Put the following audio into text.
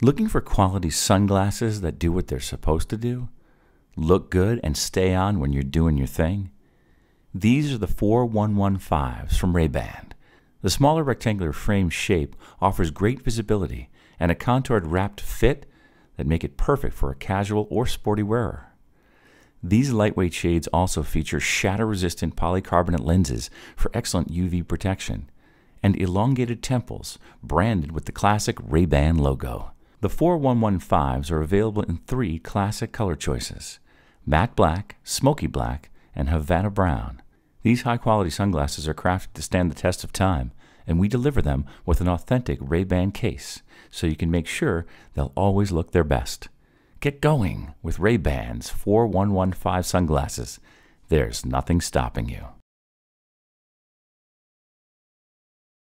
Looking for quality sunglasses that do what they're supposed to do? Look good and stay on when you're doing your thing? These are the 4115s from Ray-Ban. The smaller rectangular frame shape offers great visibility and a contoured wrapped fit that make it perfect for a casual or sporty wearer. These lightweight shades also feature shatter-resistant polycarbonate lenses for excellent UV protection and elongated temples branded with the classic Ray-Ban logo. The 4115s are available in three classic color choices matte black, smoky black, and Havana brown. These high quality sunglasses are crafted to stand the test of time, and we deliver them with an authentic Ray-Ban case so you can make sure they'll always look their best. Get going with Ray-Ban's 4115 sunglasses. There's nothing stopping you.